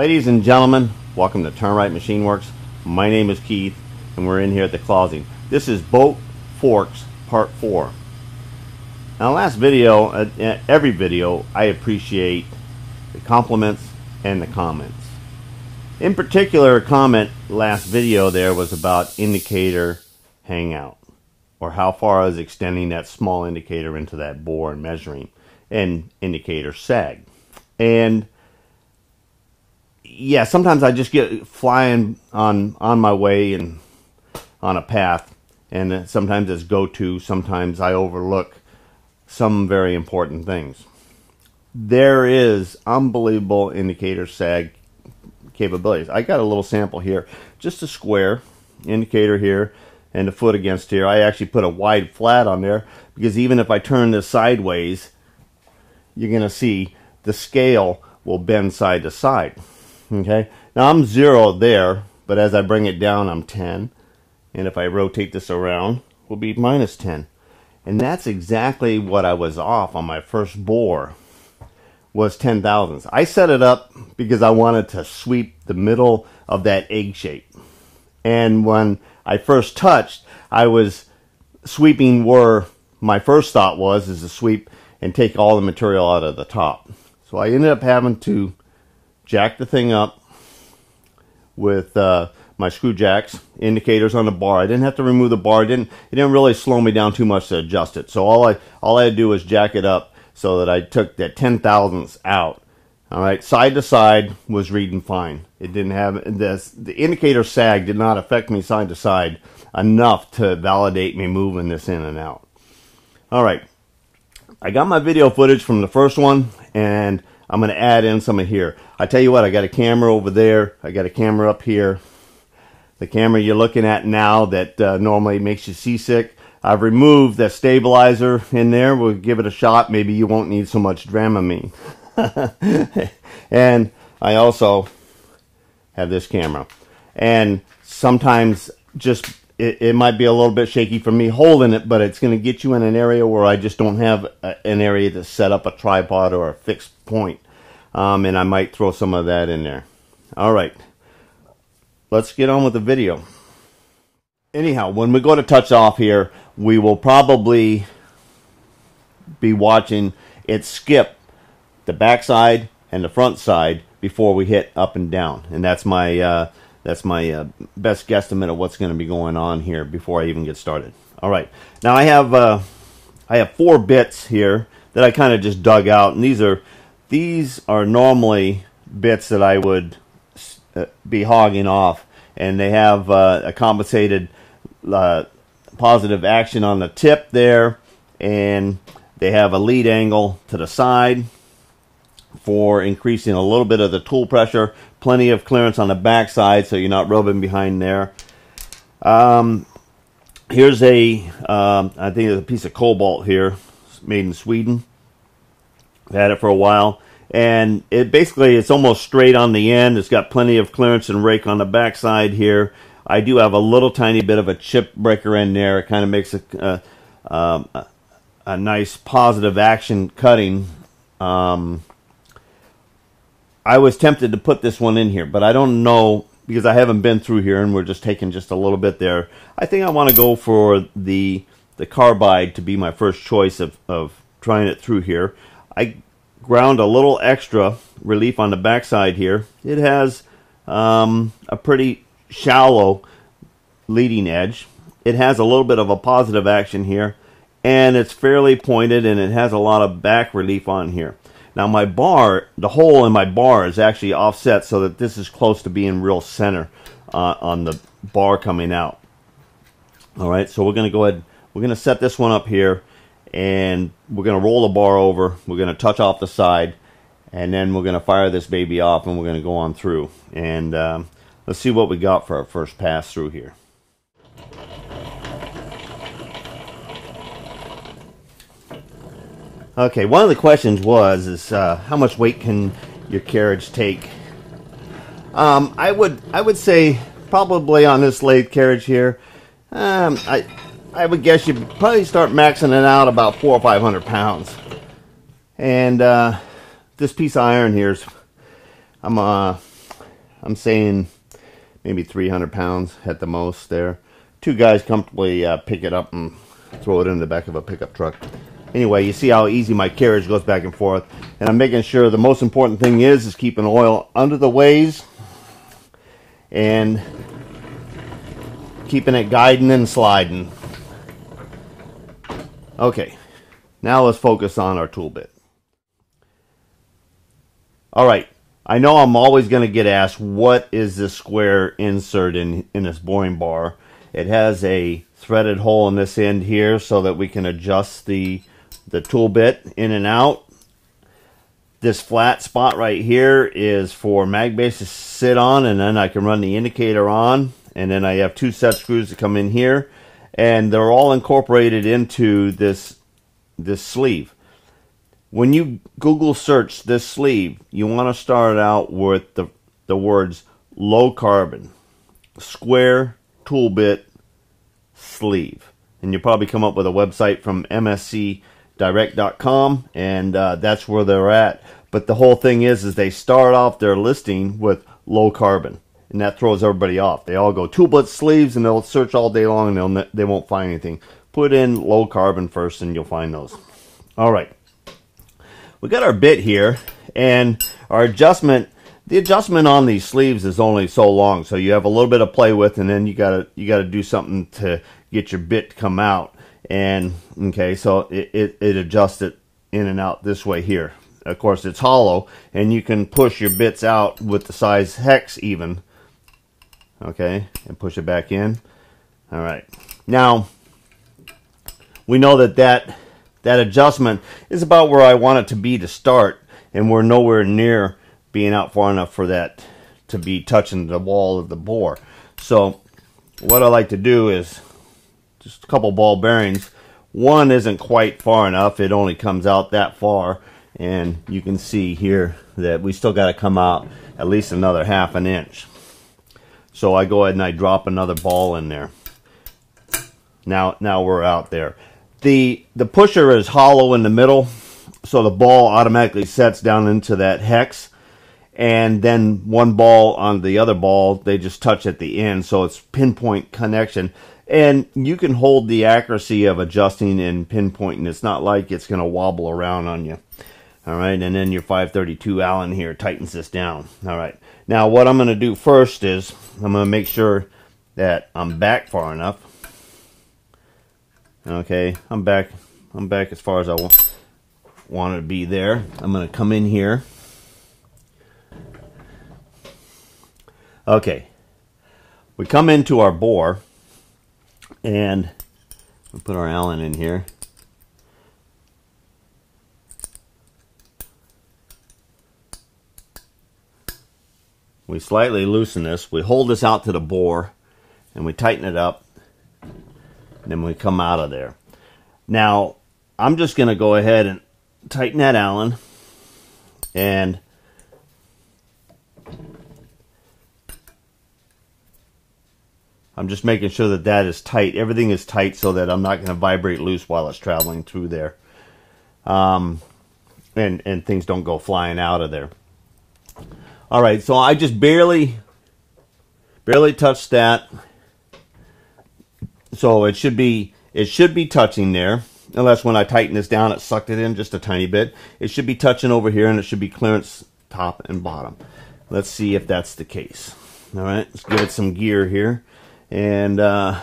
Ladies and gentlemen, welcome to Turn Wright Machine Works. My name is Keith, and we're in here at the Clausing. This is Boat Forks Part 4. Now, last video, uh, every video, I appreciate the compliments and the comments. In particular, a comment last video there was about indicator hangout, or how far I was extending that small indicator into that bore and measuring, and indicator sag. And yeah, sometimes I just get flying on on my way and on a path, and sometimes it's go to. Sometimes I overlook some very important things. There is unbelievable indicator sag capabilities. I got a little sample here, just a square indicator here and a foot against here. I actually put a wide flat on there because even if I turn this sideways, you're going to see the scale will bend side to side. Okay, now I'm zero there, but as I bring it down, I'm 10. And if I rotate this around, will be minus 10. And that's exactly what I was off on my first bore, was 10 thousandths. I set it up because I wanted to sweep the middle of that egg shape. And when I first touched, I was sweeping where my first thought was, is to sweep and take all the material out of the top. So I ended up having to jack the thing up with uh, my screw jacks, indicators on the bar. I didn't have to remove the bar. It didn't it didn't really slow me down too much to adjust it. So all I all I had to do was jack it up so that I took that ten thousandths out. All right, side to side was reading fine. It didn't have this. The indicator sag did not affect me side to side enough to validate me moving this in and out. All right, I got my video footage from the first one, and I'm going to add in some of here. I tell you what, I got a camera over there. I got a camera up here. The camera you're looking at now that uh, normally makes you seasick. I've removed the stabilizer in there. We'll give it a shot. Maybe you won't need so much Dramamine. and I also have this camera. And sometimes just it, it, might be a little bit shaky for me holding it, but it's going to get you in an area where I just don't have a, an area to set up a tripod or a fixed point. Um, and I might throw some of that in there. All right, let's get on with the video. Anyhow, when we go to touch off here, we will probably be watching it skip the backside and the front side before we hit up and down. And that's my uh, that's my uh, best guesstimate of what's going to be going on here before I even get started. All right, now I have uh, I have four bits here that I kind of just dug out, and these are these are normally bits that I would uh, be hogging off, and they have uh, a compensated uh, positive action on the tip there, and they have a lead angle to the side for increasing a little bit of the tool pressure. Plenty of clearance on the backside so you're not rubbing behind there. Um, here's a, um, I think it's a piece of cobalt here, made in Sweden. I've had it for a while. And it basically, it's almost straight on the end. It's got plenty of clearance and rake on the backside here. I do have a little tiny bit of a chip breaker in there. It kind of makes a, um, a, a nice positive action cutting. Um, I was tempted to put this one in here, but I don't know because I haven't been through here and we're just taking just a little bit there. I think I want to go for the the carbide to be my first choice of, of trying it through here. I ground a little extra relief on the backside here. It has um, a pretty shallow leading edge. It has a little bit of a positive action here and it's fairly pointed and it has a lot of back relief on here. Now my bar, the hole in my bar is actually offset so that this is close to being real center uh, on the bar coming out. All right, so we're going to go ahead, we're going to set this one up here and we're going to roll the bar over. We're going to touch off the side and then we're going to fire this baby off and we're going to go on through. And um, let's see what we got for our first pass through here. Okay, one of the questions was is uh, how much weight can your carriage take? Um, I would I would say probably on this lathe carriage here, um, I I would guess you probably start maxing it out about four or five hundred pounds. And uh, this piece of iron here's I'm uh I'm saying maybe 300 pounds at the most there. Two guys comfortably uh, pick it up and throw it in the back of a pickup truck. Anyway, you see how easy my carriage goes back and forth. And I'm making sure the most important thing is, is keeping oil under the ways and keeping it guiding and sliding. Okay, now let's focus on our tool bit. All right, I know I'm always going to get asked, what is this square insert in, in this boring bar? It has a threaded hole in this end here so that we can adjust the, the tool bit in and out. This flat spot right here is for mag base to sit on and then I can run the indicator on. And then I have two set screws that come in here and they're all incorporated into this, this sleeve when you Google search this sleeve, you want to start out with the, the words low carbon, square tool bit sleeve. And you'll probably come up with a website from mscdirect.com, and uh, that's where they're at. But the whole thing is, is they start off their listing with low carbon, and that throws everybody off. They all go tool bit sleeves, and they'll search all day long, and they'll they won't find anything. Put in low carbon first, and you'll find those. All right we got our bit here and our adjustment the adjustment on these sleeves is only so long so you have a little bit of play with and then you gotta you gotta do something to get your bit to come out and okay so it, it, it adjusts it in and out this way here. Of course it's hollow and you can push your bits out with the size hex even okay and push it back in. All right. Now we know that that that adjustment is about where I want it to be to start, and we're nowhere near being out far enough for that to be touching the wall of the bore. So what I like to do is just a couple ball bearings. One isn't quite far enough. It only comes out that far. And you can see here that we still got to come out at least another half an inch. So I go ahead and I drop another ball in there. Now, now we're out there. The, the pusher is hollow in the middle, so the ball automatically sets down into that hex. And then one ball on the other ball, they just touch at the end, so it's pinpoint connection. And you can hold the accuracy of adjusting and pinpointing. It's not like it's going to wobble around on you. All right, and then your 532 Allen here tightens this down. All right, now what I'm going to do first is I'm going to make sure that I'm back far enough Okay, I'm back. I'm back as far as I want, wanted to be there. I'm going to come in here. Okay, we come into our bore and we put our Allen in here. We slightly loosen this. We hold this out to the bore and we tighten it up then we come out of there. Now, I'm just going to go ahead and tighten that Allen. And I'm just making sure that that is tight. Everything is tight so that I'm not going to vibrate loose while it's traveling through there. Um, and, and things don't go flying out of there. All right, so I just barely, barely touched that so it should be it should be touching there. Unless when I tighten this down, it sucked it in just a tiny bit. It should be touching over here, and it should be clearance top and bottom. Let's see if that's the case. All right, let's give it some gear here. And uh,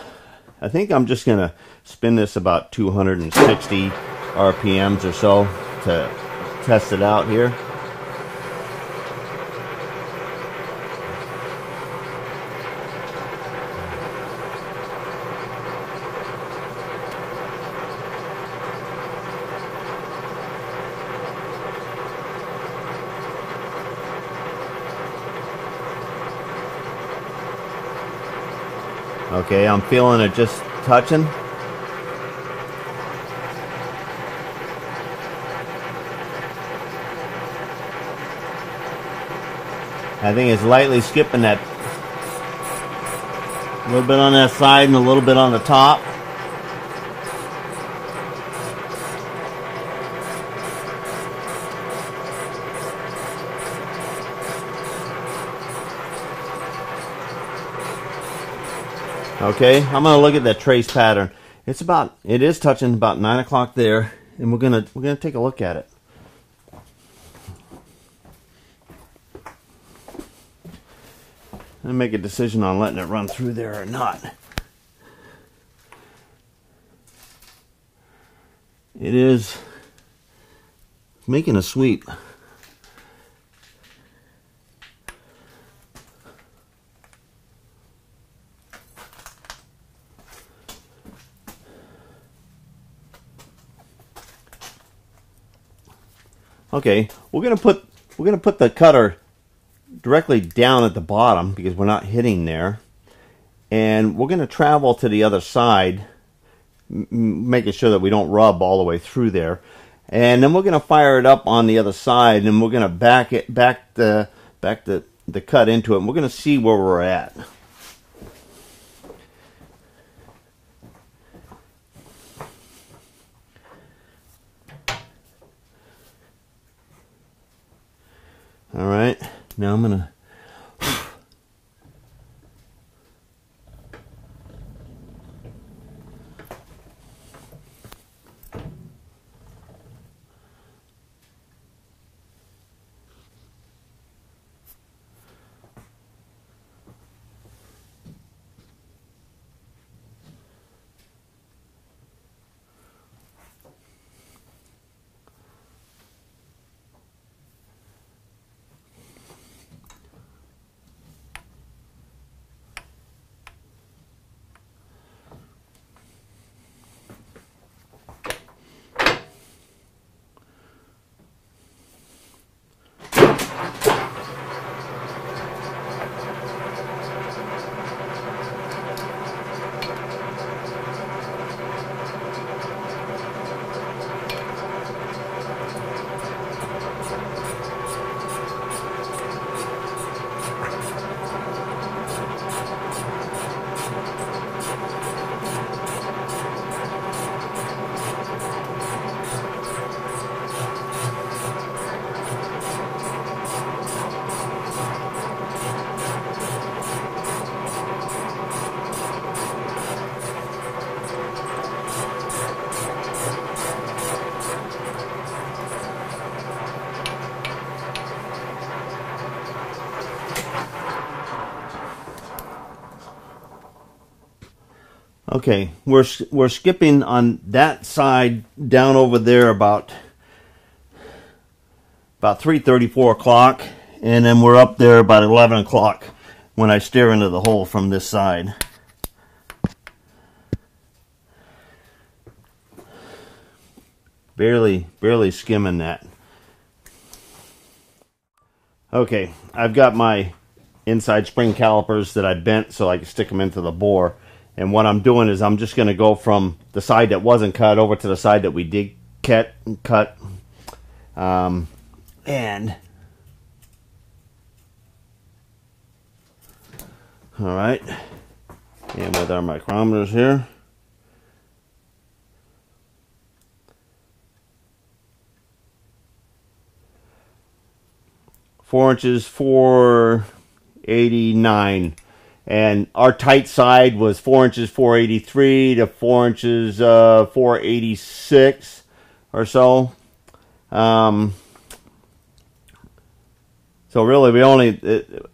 I think I'm just going to spin this about 260 RPMs or so to test it out here. Okay, I'm feeling it just touching. I think it's lightly skipping that. A little bit on that side and a little bit on the top. Okay, I'm gonna look at that trace pattern. It's about, it is touching about nine o'clock there, and we're gonna we're gonna take a look at it. And make a decision on letting it run through there or not. It is making a sweep. Okay, we're gonna put we're gonna put the cutter directly down at the bottom because we're not hitting there, and we're gonna travel to the other side, making sure that we don't rub all the way through there, and then we're gonna fire it up on the other side, and we're gonna back it back the back the the cut into it, and we're gonna see where we're at. All right, now I'm gonna Okay, we're we're skipping on that side down over there about about three thirty, four o'clock, and then we're up there about eleven o'clock when I steer into the hole from this side. Barely, barely skimming that. Okay, I've got my inside spring calipers that I bent so I can stick them into the bore. And what I'm doing is I'm just going to go from the side that wasn't cut over to the side that we did cut. cut. Um, and all right, and with our micrometers here. Four inches, four eighty nine and our tight side was four inches 483 to four inches uh, 486 or so. Um, so really we only it,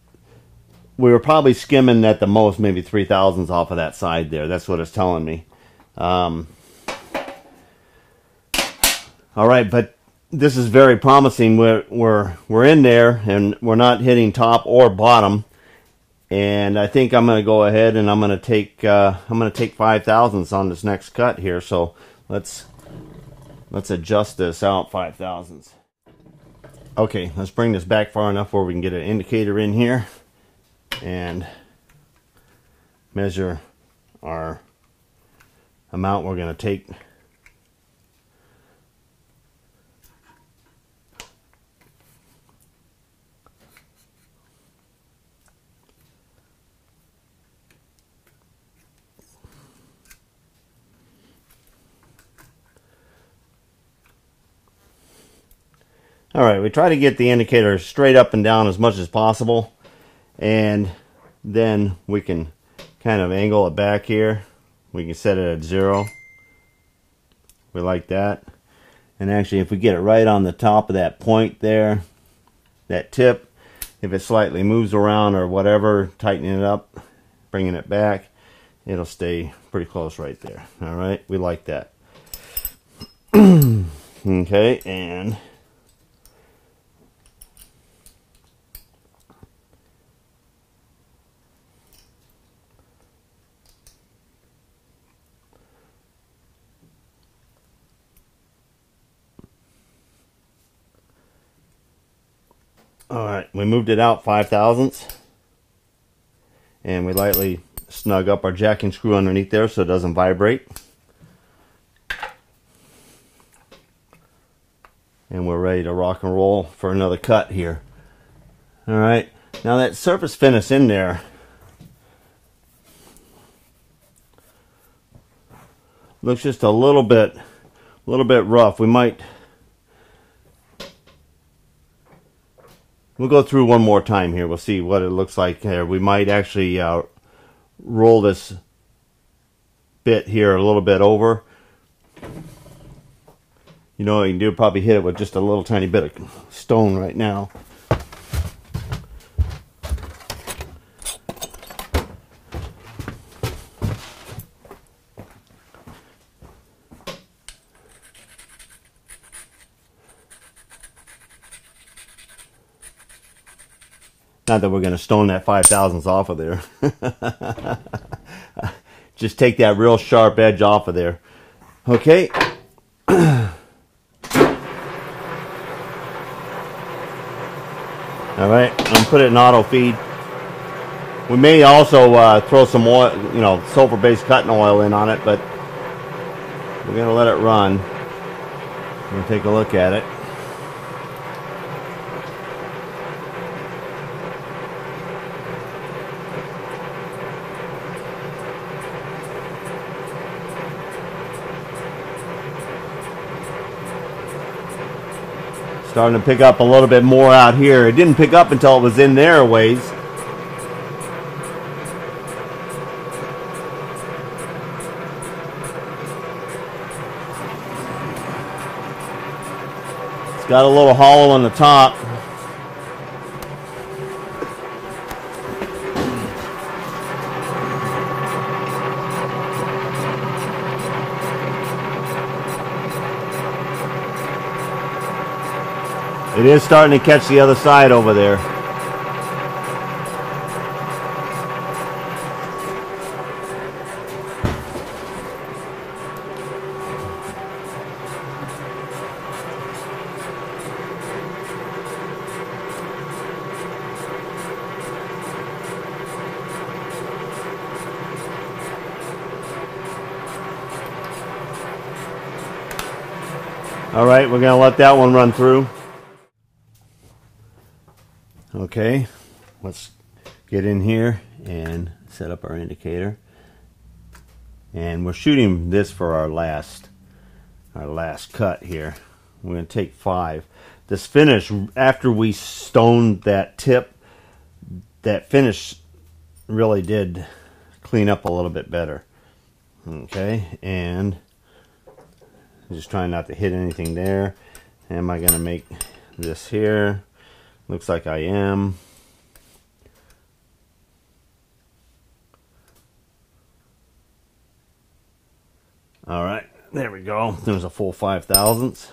we were probably skimming at the most maybe three thousandths off of that side there. That's what it's telling me. Um, all right but this is very promising. We're we're we're in there and we're not hitting top or bottom and I think I'm going to go ahead and I'm going to take uh, I'm going to take five thousandths on this next cut here. So let's let's adjust this out five thousandths. Okay, let's bring this back far enough where we can get an indicator in here and measure our amount we're going to take All right, we try to get the indicator straight up and down as much as possible, and then we can kind of angle it back here. We can set it at zero. We like that. And actually, if we get it right on the top of that point there, that tip, if it slightly moves around or whatever, tightening it up, bringing it back, it'll stay pretty close right there. All right, we like that. okay, and All right, we moved it out five thousandths. And we lightly snug up our jacking screw underneath there so it doesn't vibrate. And we're ready to rock and roll for another cut here. All right, now that surface finish in there, looks just a little bit, a little bit rough. We might We'll go through one more time here. We'll see what it looks like here. We might actually uh, roll this bit here a little bit over. You know what you can do? Probably hit it with just a little tiny bit of stone right now. Not that we're going to stone that five thousandths off of there. Just take that real sharp edge off of there. Okay. All right, I'm gonna put it in auto feed. We may also uh, throw some oil, you know, sulfur-based cutting oil in on it, but we're gonna let it run. We're gonna take a look at it. Starting to pick up a little bit more out here. It didn't pick up until it was in there ways. It's got a little hollow on the top. It is starting to catch the other side over there. All right, we're going to let that one run through. Okay, let's get in here and set up our indicator. And we're shooting this for our last our last cut here. We're going to take five. This finish, after we stoned that tip, that finish really did clean up a little bit better. Okay, and just trying not to hit anything there. Am I going to make this here? Looks like I am. All right, there we go. There's a full five thousandths.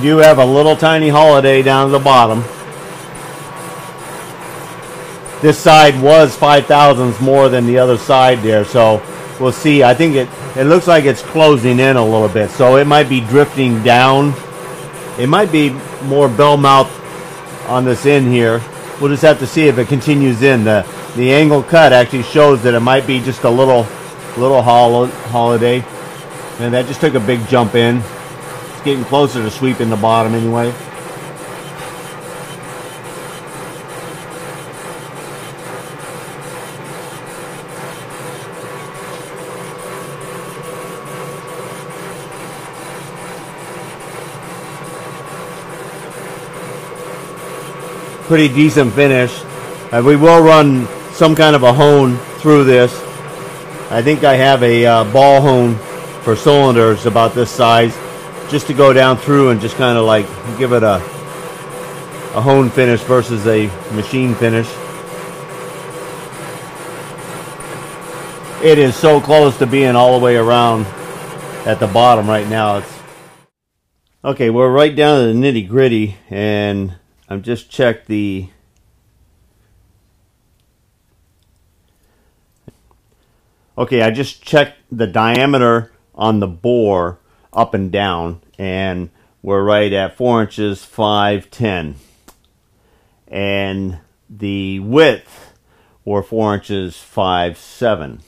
Do have a little tiny holiday down at the bottom. This side was 5 thousandths more than the other side there, so we'll see. I think it, it looks like it's closing in a little bit, so it might be drifting down. It might be more bell mouth on this end here. We'll just have to see if it continues in. The, the angle cut actually shows that it might be just a little, little hol holiday. And that just took a big jump in. It's getting closer to sweeping the bottom anyway. pretty decent finish. Uh, we will run some kind of a hone through this. I think I have a uh, ball hone for cylinders about this size just to go down through and just kind of like give it a a hone finish versus a machine finish. It is so close to being all the way around at the bottom right now. It's okay. We're right down to the nitty gritty, and I've just checked the Okay, I just checked the diameter on the bore up and down, and we're right at 4 inches 510. And the width were 4 inches 5 7.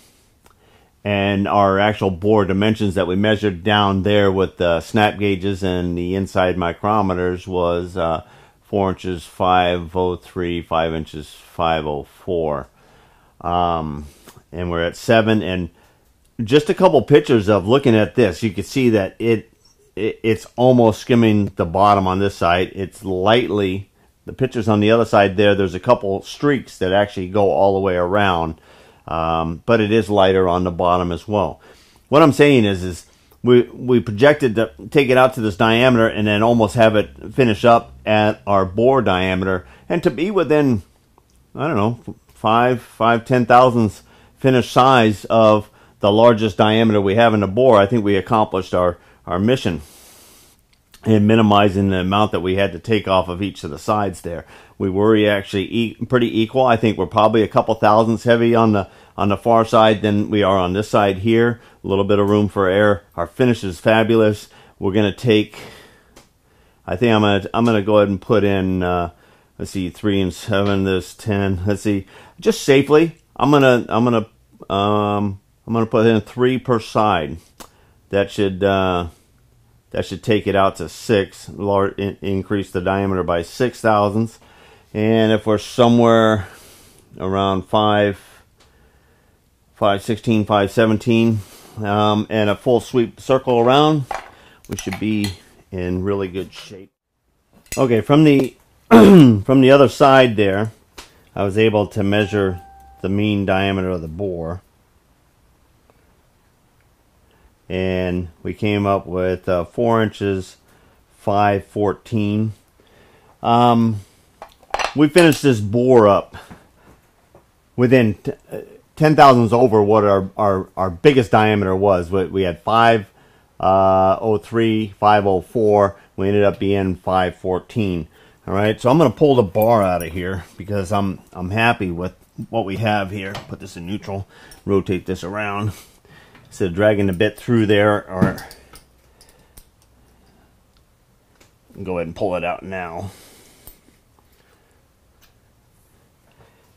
And our actual bore dimensions that we measured down there with the snap gauges and the inside micrometers was uh, 4 inches 503, 5 inches 504. Um, and we're at 7 and just a couple pictures of looking at this, you can see that it, it it's almost skimming the bottom on this side. It's lightly the pictures on the other side there. There's a couple streaks that actually go all the way around, um, but it is lighter on the bottom as well. What I'm saying is, is we we projected to take it out to this diameter and then almost have it finish up at our bore diameter, and to be within, I don't know, five five ten thousandths finished size of the largest diameter we have in the bore. I think we accomplished our our mission in minimizing the amount that we had to take off of each of the sides there. We were actually e pretty equal. I think we're probably a couple thousandths heavy on the on the far side than we are on this side here. A little bit of room for air. Our finish is fabulous. We're gonna take. I think I'm gonna I'm gonna go ahead and put in. Uh, let's see, three and seven. This ten. Let's see, just safely. I'm gonna I'm gonna um, I'm gonna put in three per side. That should uh, that should take it out to six. Large, in, increase the diameter by six thousandths. And if we're somewhere around five 516, 517, um, and a full sweep circle around, we should be in really good shape. Okay, from the from the other side there, I was able to measure the mean diameter of the bore. And we came up with uh, 4 inches 514. Um, we finished this bore up within uh, ten thousandths over what our, our, our biggest diameter was. We had 503, uh, 504. We ended up being 514. All right, so I'm going to pull the bar out of here because I'm I'm happy with what we have here. Put this in neutral, rotate this around instead of dragging the bit through there. Or go ahead and pull it out now.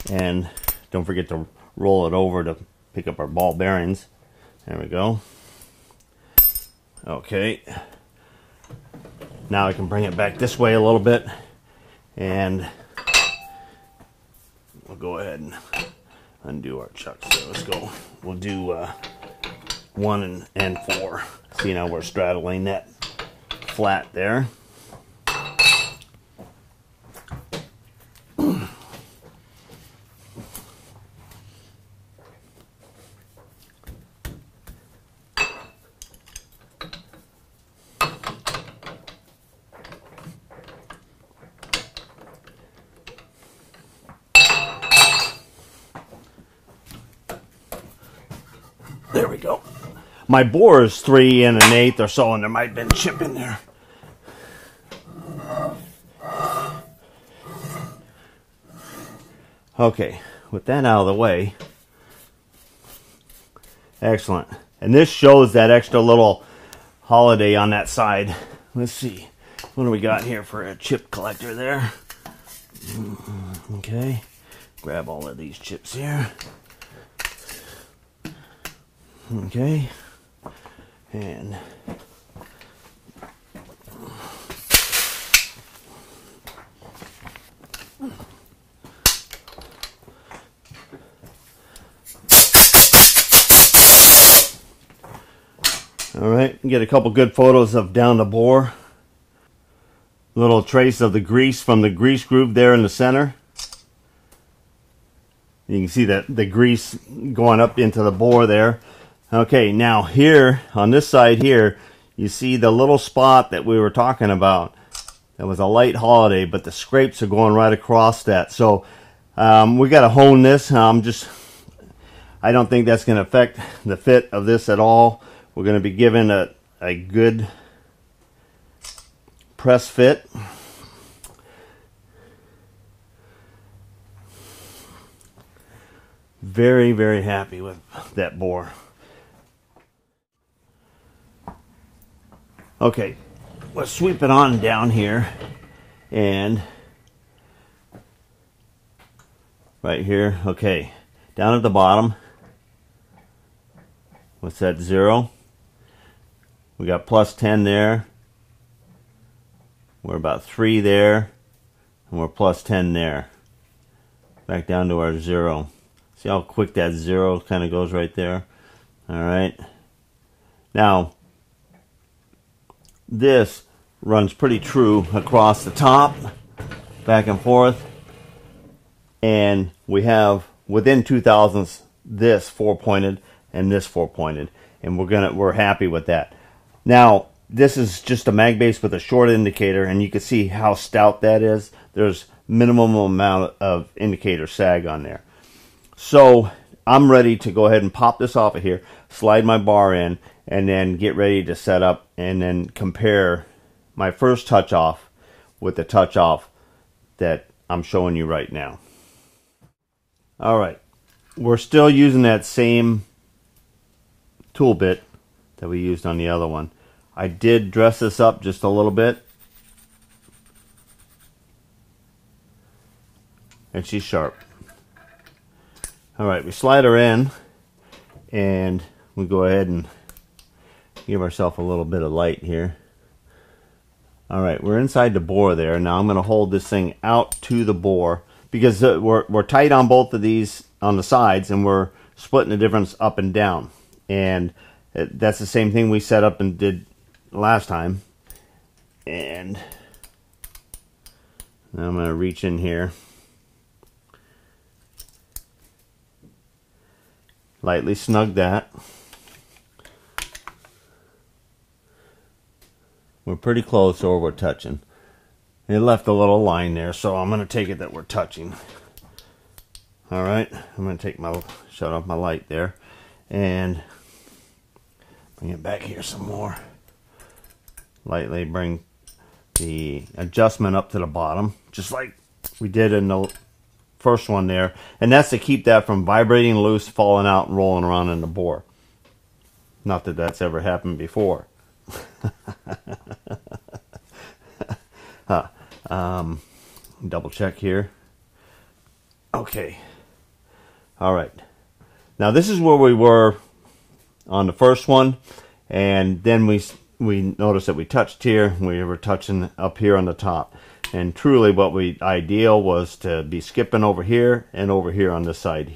And don't forget to roll it over to pick up our ball bearings. There we go. Okay. Now I can bring it back this way a little bit and we'll go ahead and undo our chuck. So let's go. We'll do uh, one and, and four. See now we're straddling that flat there. There we go. My bore is three and an eighth or so, and there might have been chip in there. Okay, with that out of the way, excellent. And this shows that extra little holiday on that side. Let's see, what do we got here for a chip collector there? Okay, grab all of these chips here. Okay and All right, get a couple good photos of down the bore. Little trace of the grease from the grease groove there in the center. You can see that the grease going up into the bore there. Okay, now here on this side here, you see the little spot that we were talking about. That was a light holiday, but the scrapes are going right across that. So um, we got to hone this. I'm just, I don't think that's going to affect the fit of this at all. We're going to be given a, a good press fit. Very, very happy with that bore. Okay, let's sweep it on down here and right here. Okay, down at the bottom. What's that? Zero. We got plus 10 there. We're about 3 there. And we're plus 10 there. Back down to our 0. See how quick that 0 kind of goes right there? Alright. Now, this runs pretty true across the top, back and forth. And we have, within two thousandths, this four-pointed and this four-pointed. And we're gonna we're happy with that. Now, this is just a mag base with a short indicator, and you can see how stout that is. There's minimum amount of indicator sag on there. So I'm ready to go ahead and pop this off of here, slide my bar in, and then get ready to set up and then compare my first touch off with the touch off that I'm showing you right now. All right, we're still using that same tool bit that we used on the other one. I did dress this up just a little bit. And she's sharp. Alright, we slide her in and we go ahead and give ourselves a little bit of light here. Alright, we're inside the bore there. Now I'm going to hold this thing out to the bore because uh, we're, we're tight on both of these on the sides and we're splitting the difference up and down. And uh, that's the same thing we set up and did last time. And now I'm going to reach in here. Lightly snug that. We're pretty close or we're touching. It left a little line there, so I'm going to take it that we're touching. Alright, I'm going to take my, shut off my light there, and bring it back here some more lightly bring the adjustment up to the bottom, just like we did in the first one there. And that's to keep that from vibrating loose, falling out, and rolling around in the bore. Not that that's ever happened before. uh, um, double check here. Okay. All right. Now this is where we were on the first one. And then we we noticed that we touched here, we were touching up here on the top. And truly what we ideal was to be skipping over here and over here on this side.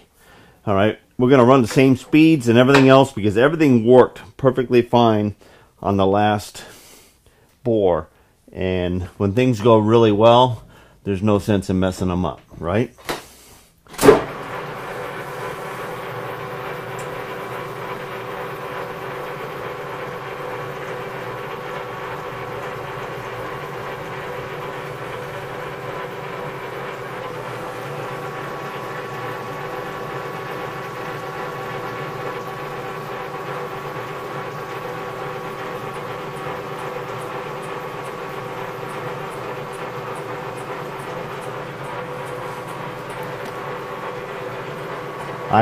All right, we're going to run the same speeds and everything else because everything worked perfectly fine on the last bore. And when things go really well, there's no sense in messing them up, right?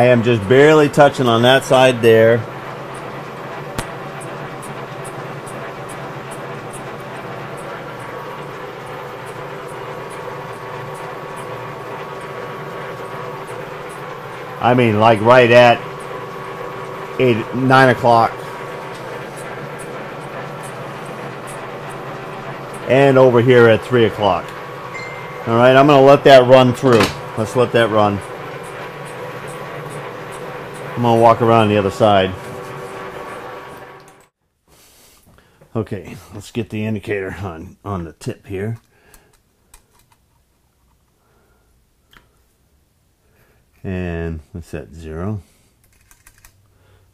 Am just barely touching on that side there. I mean, like right at eight, nine o'clock. And over here at three o'clock. All right, I'm going to let that run through. Let's let that run. I'm to walk around the other side. Okay, let's get the indicator on, on the tip here. And let's set zero.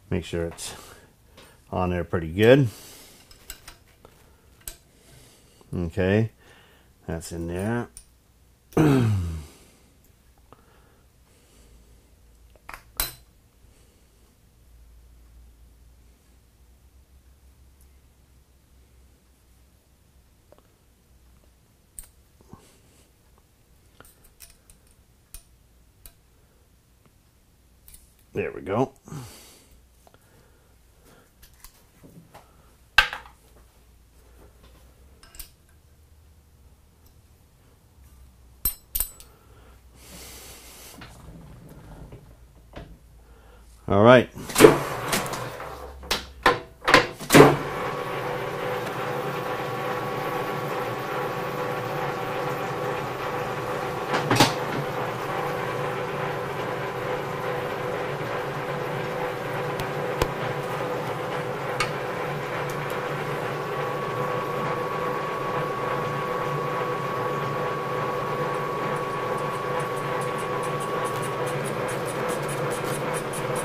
Make sure it's on there pretty good. Okay, that's in there. There we go. All right.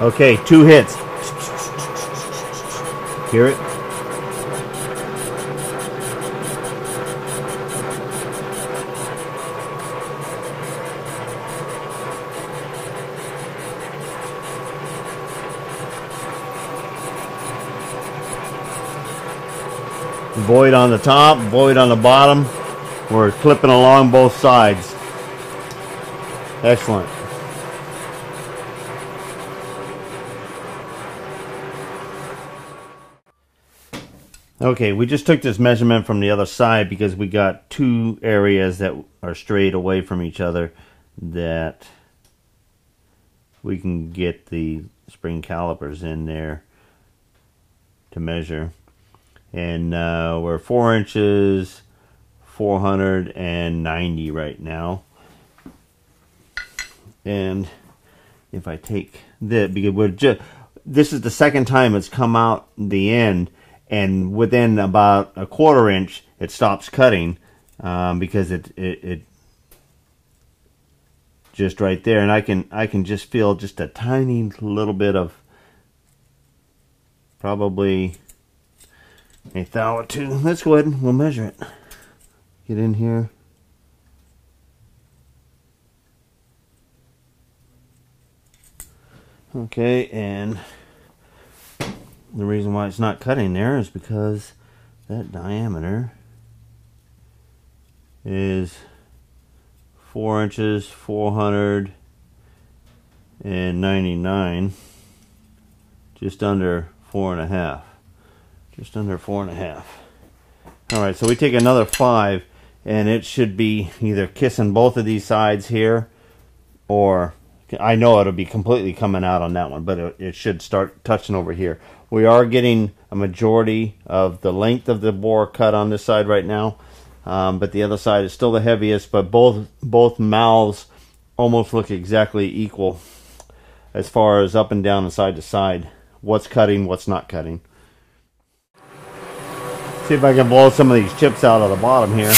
Okay, two hits. Hear it? Void on the top, void on the bottom. We're clipping along both sides. Excellent. Okay, we just took this measurement from the other side because we got two areas that are straight away from each other that we can get the spring calipers in there to measure. And uh, we're four inches, 490 right now. And if I take that, because we're just, this is the second time it's come out the end and within about a quarter inch it stops cutting um, because it, it, it just right there. And I can I can just feel just a tiny little bit of probably a thou or two. Let's go ahead and we'll measure it. Get in here. Okay and the reason why it's not cutting there is because that diameter is four inches, 499, just under four and a half, just under four and a half. All right, so we take another five and it should be either kissing both of these sides here or I know it'll be completely coming out on that one, but it, it should start touching over here. We are getting a majority of the length of the bore cut on this side right now, um, but the other side is still the heaviest. But both both mouths almost look exactly equal as far as up and down and side to side. What's cutting, what's not cutting. See if I can blow some of these chips out of the bottom here.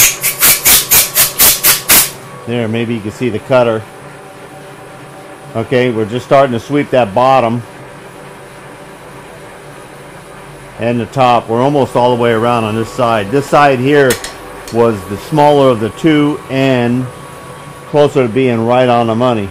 There, maybe you can see the cutter. Okay, we're just starting to sweep that bottom and the top. We're almost all the way around on this side. This side here was the smaller of the two and closer to being right on the money.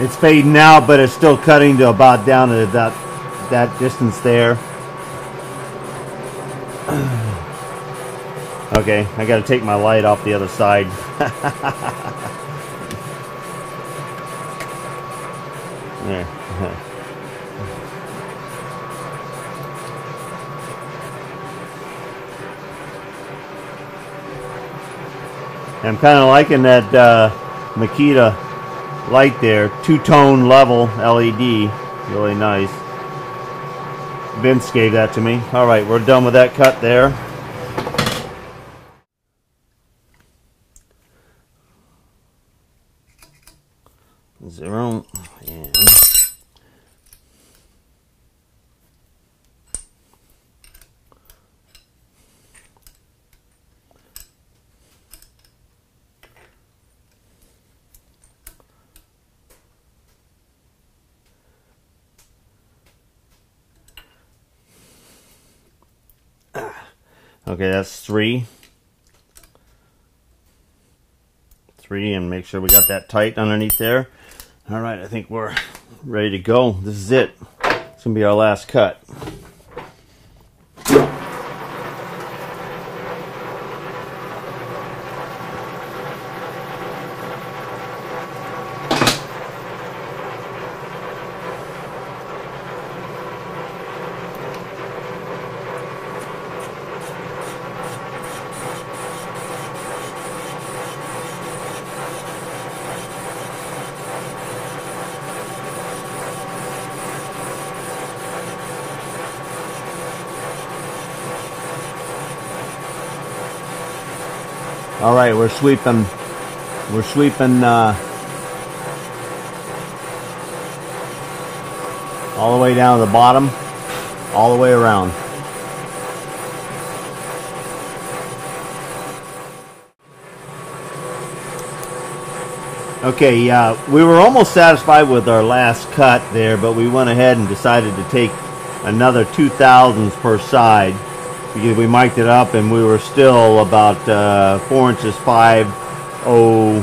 It's fading out, but it's still cutting to about down to that that distance there. okay, I got to take my light off the other side. there. I'm kind of liking that uh, Makita light there. Two-tone level LED. Really nice. Vince gave that to me. All right, we're done with that cut there. Zero and Okay, that's three. Three, and make sure we got that tight underneath there. All right, I think we're ready to go. This is it. It's to be our last cut. All right, we're sweeping. We're sweeping uh, all the way down to the bottom, all the way around. Okay, uh, we were almost satisfied with our last cut there, but we went ahead and decided to take another two thousandths per side because we mic'd it up and we were still about uh, four inches five oh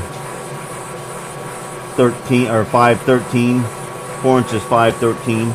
thirteen or five thirteen, four inches five thirteen.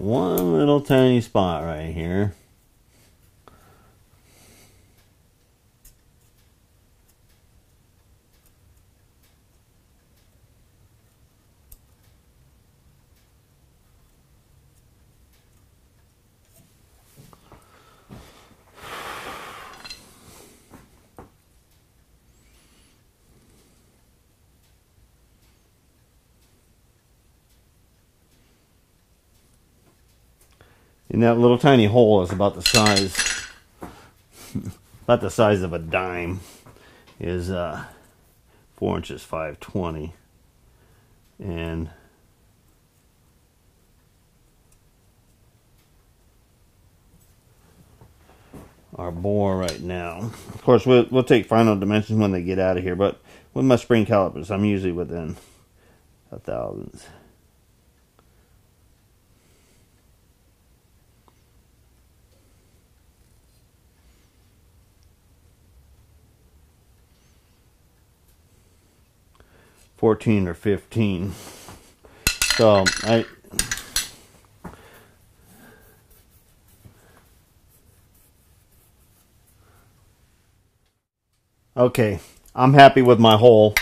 One little tiny spot right here. And that little tiny hole is about the size, about the size of a dime, is uh, four inches five twenty, and our bore right now. Of course, we'll, we'll take final dimensions when they get out of here, but with my spring calipers, I'm usually within a thousandth. Fourteen or fifteen. So I Okay, I'm happy with my hole.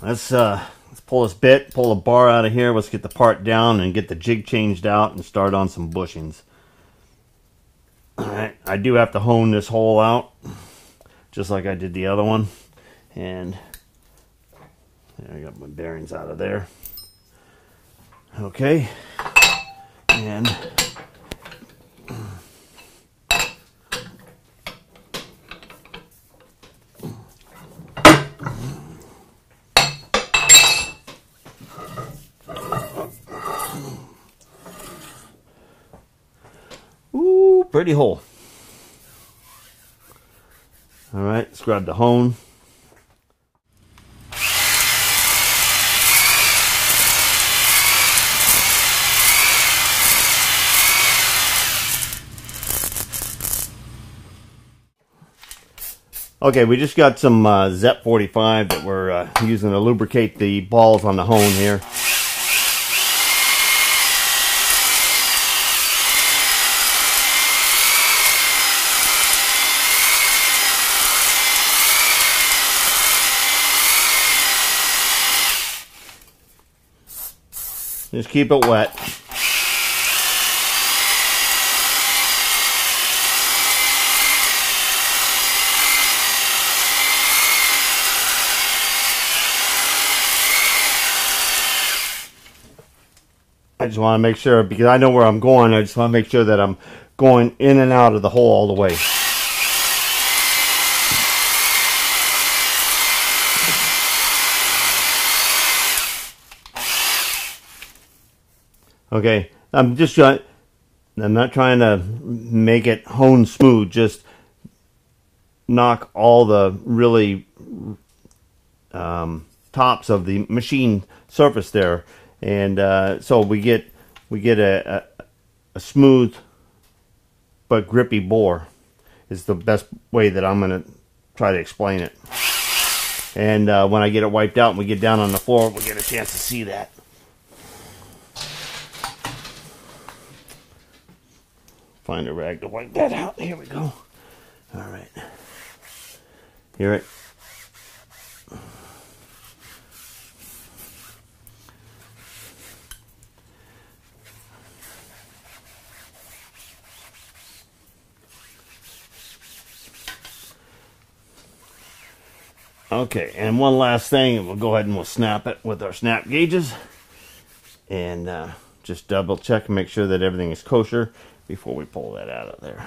Let's uh, let's pull this bit, pull the bar out of here. Let's get the part down and get the jig changed out and start on some bushings. All right, I I do have to hone this hole out, just like I did the other one. And I got my bearings out of there. Okay. And Ooh, pretty hole. All right, let's grab the hone. Okay, we just got some uh, ZEP 45 that we're uh, using to lubricate the balls on the hone here. Just keep it wet. I just want to make sure, because I know where I'm going, I just want to make sure that I'm going in and out of the hole all the way. Okay, I'm just trying, I'm not trying to make it hone smooth, just knock all the really um, tops of the machine surface there and uh, so we get we get a, a, a, smooth but grippy bore is the best way that I'm going to try to explain it. And uh, when I get it wiped out and we get down on the floor, we get a chance to see that. Find a rag to wipe that out. Here we go. All right. here it? Okay, and one last thing, we'll go ahead and we'll snap it with our snap gauges. And uh, just double check and make sure that everything is kosher before we pull that out of there.